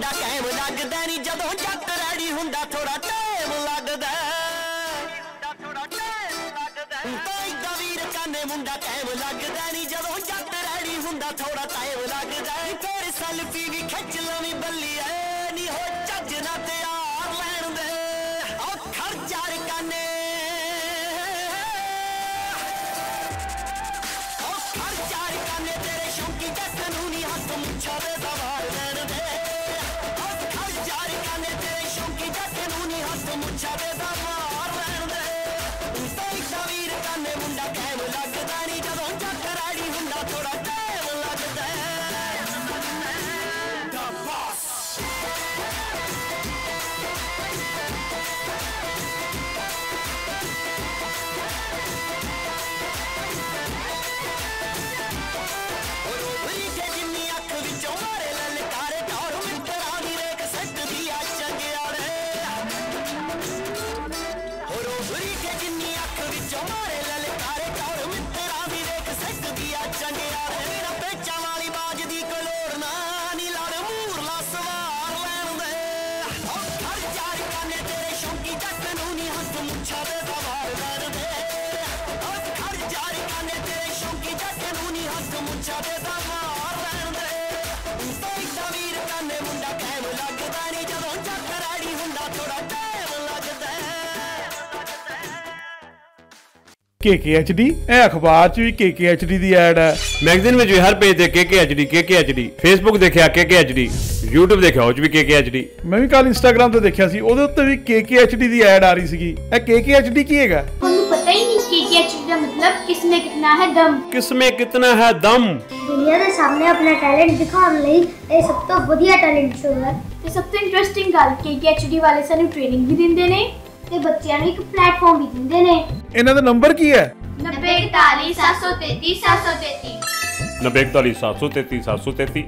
ਮੁੰਡਾ ਟਾਈਮ ਲੱਗਦਾ ਨਹੀਂ ਜਦੋਂ ਜੱਟ ਰੈਡੀ ਹੁੰਦਾ ਥੋੜਾ ਟਾਈਮ ਲੱਗਦਾ ਤਾਂ ਵੀਰ ਕਾਨੇ ਮੁੰਡਾ ਟਾਈਮ ਲੱਗਦਾ ਨਹੀਂ ਜਦੋਂ ਜੱਟ ਰੈਡੀ ਹੁੰਦਾ ਥੋੜਾ ਟਾਈਮ ਲੱਗਦਾ ਫੇਰ ਸੈਲਫੀ ਵੀ ਖਿੱਚ ਲਵੀਂ ਬੱਲੀ ਐ ਨਹੀਂ ਹੋ ਚੱਜ ਨਾ ਤੇ ਆਰ ਲੈਣ ਦੇ ਔ ਖਰਚਾ ਰਕਾਨੇ ਔ ਖਰਚਾ ਰਕਾਨੇ ਤੇਰੇ ਸ਼ੌਂਕੀ ਜੱਟ ਨੂੰ ਨਹੀਂ ਹੱਥ ਮੁੱਛਾ ਦੇ ਦਵਾ ਨੂੰ ਨਹੀਂ ਹੱਥ ਮੁੱਛਾ ਦੇ ਵਿੱਚੋਂ ਮਾਰੇ ਲਲਕਾਰੇ ਢੌਰ ਮਿੱਤਰਾਂ ਦੀ ਰੇਖ ਸੱਜਦੀ ਆ ਚੰਗਿਆੜੇ ਮੇਰਾ ਪੇਚਾਂ ਵਾਲੀ ਬਾਜ ਦੀ ਕਲੋੜ ਨਾ ਨੀ ਲੜ ਮੂਰਲਾ ਸਵਾਰ ਲੈਣ ਦੇ ਉਹ ਖੜ ਜਾਰ ਕਾਨੇ ਤੇਰੇ ਸ਼ੌਂਕੀ ਜੱਟ ਨੂੰ ਨੀ ਹੱਥ ਮੁੱਛਾ ਦੇ ਸਵਾਰ ਲੈਣ ਦੇ ਖੜ ਜਾਰ ਕਾਨੇ ਤੇਰੇ ਸ਼ੌਂਕੀ ਜੱਟ ਨੂੰ ਨੀ ਹੱਥ ਮੁੱਛਾ ਦੇ ਸਵਾਰ ਲੈਣ ਦੇ ਪੈਦਾ ਵੀਰ ਕਾਨੇ ਮੁੰਡਾ ਕਹਿਣ ਲੱਗਦਾ ਨੀ ਜਦੋਂ ਜੱਟ ਹੁੰਦਾ ਥੋੜਾ KKHD ਇਹ ਅਖਬਾਰ 'ਚ ਵੀ KKHD ਦੀ ਐਡ ਹੈ ਮੈਗਜ਼ੀਨ ਵਿੱਚ ਵੀ ਹਰ ਪੇਜ ਤੇ KKHD KKHD ਫੇਸਬੁੱਕ ਦੇਖਿਆ KKHD YouTube ਦੇਖਿਆ ਉਹ 'ਚ ਵੀ KKHD ਮੈਂ ਵੀ ਕੱਲ ਇੰਸਟਾਗ੍ਰam ਤੇ ਦੇਖਿਆ ਸੀ ਉਹਦੇ ਉੱਤੇ ਵੀ KKHD ਦੀ ਐਡ ਆ ਰਹੀ ਸੀਗੀ ਇਹ KKHD ਕੀ ਹੈਗਾ ਤੁਹਾਨੂੰ ਪਤਾ ਹੀ ਨਹੀਂ ਐਚ ਦਾ ਮਤਲਬ ਕਿਸਮੇ ਕਿਤਨਾ ਹੈ ਦਮ ਕਿਸਮੇ ਕਿਤਨਾ ਹੈ ਦਮ ਦੁਨੀਆ ਦੇ ਸਾਹਮਣੇ ਆਪਣਾ ਟੈਲੈਂਟ ਦਿਖਾਉਣ ਲਈ ਇਹ ਸਭ ਤੋਂ ਵਧੀਆ ਟੈਲੈਂਟ ਸ਼ੋਅ ਹੈ ਤੇ ਸਭ ਤੋਂ ਇੰਟਰਸਟਿੰਗ ਗੱਲ ਐਚਡੀ ਵਾਲੇ ਸਾਨੂੰ ਟ੍ਰੇਨਿੰਗ ਵੀ ਦਿੰਦੇ ਨੇ ਤੇ ਬੱਚਿਆਂ ਨੂੰ ਇੱਕ ਪਲੇਟਫਾਰਮ ਵੀ ਦਿੰਦੇ ਨੇ। ਇਹਨਾਂ ਦਾ ਨੰਬਰ ਕੀ ਹੈ? 9041 733 733 94733 733